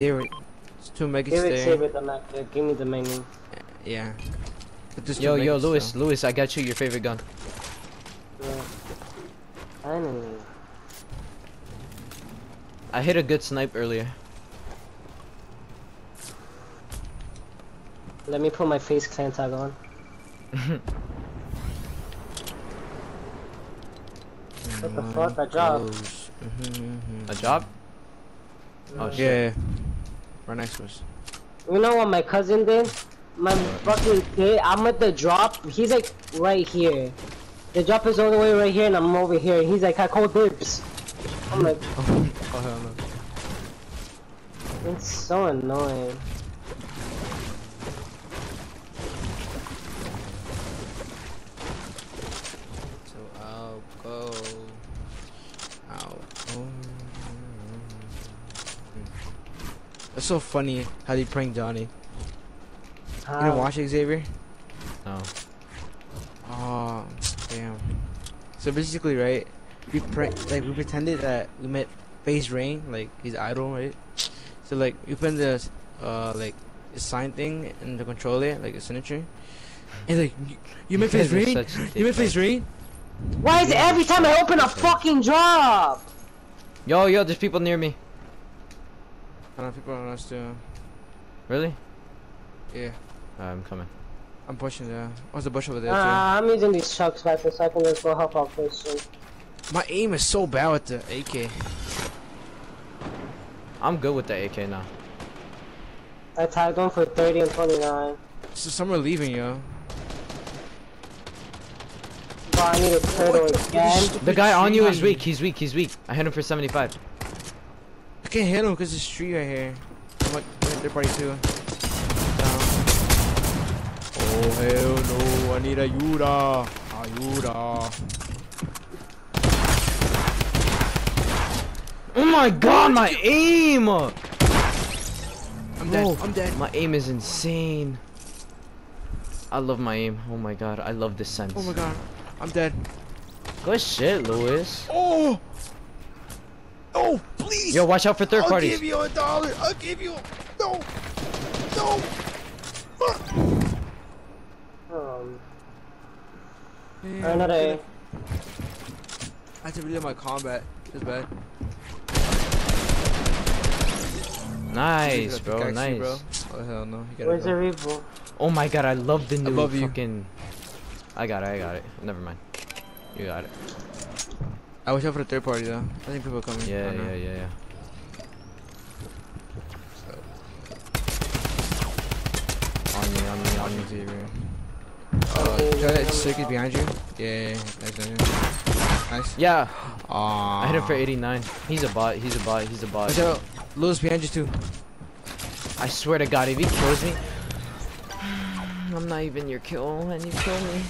There, it's two megas Give it, there. save it, the Mac. uh, Give me the menu. Yeah. But Yo, yo, megas Lewis, still. Lewis, I got you your favorite gun. Yeah. Finally. I hit a good snipe earlier. Let me put my FaZe clan tag on. What the fuck? I dropped. Close. Mhm, mhm. A job? Oh, shit. Yeah. Right next to us. You know what my cousin did? My fucking kid, I'm at the drop. He's like right here. The drop is all the way right here, and I'm over here. He's like, I call dibs. I'm like, Oh, hell no. it's so annoying. It's so funny how they prank Johnny. You didn't watch it, Xavier? No. Oh, damn. So basically, right? We prank, like we pretended that we met FaZe Rain, like his idol, right? So like we put in the uh like the sign thing in the controller, like a signature. And like you, you met Phase guys are Rain? You met dickheads. FaZe Rain? Why is it every time I open a fucking drop? Yo, yo, there's people near me. I don't know people on us too. Really? Yeah, I'm coming. I'm pushing there. What's the bush over there Uh, too? I'm using these chucks back so I can just go help out Christian. My aim is so bad with the AK. I'm good with the AK now. I tagged one for 30 and 29. So some are leaving, yo. But I need a turtle again. The guy on you is weak. He's weak. He's weak. I hit him for 75. I can't hit him because there's tree right here. I'm like, third party too. Down. Oh hell no, I need ayuda. Ayuda. Oh my god, my aim! I'm dead. Whoa. I'm dead. My aim is insane. I love my aim. Oh my god, I love this sense. Oh my god. I'm dead. Good shit, Lewis. Oh! Please! Yo, watch out for 3rd I'll parties. give you a dollar. I'll give you. No! No! Fuck! Um, Man, another A. I had to relive my combat. It's bad. Nice, bro. pickaxe Nice. you, bro. Oh hell no. You gotta Where's the go. Reaper? Oh my god, I love the new Above you. fucking. I got it. I got it. Never mind. You got it. I watch out for the third party though. I think people are coming. Yeah, Oh, yeah, yeah, yeah. On me, on me, on me, Xavier. Uh, try that circuit behind you. Yeah, nice, nice. Nice. Yeah, Aww. I hit him for 89. He's a bot. He's a bot. He's a bot. Watch out. Lewis behind you too. I swear to God, if he kills me, I'm not even your kill, and you kill me.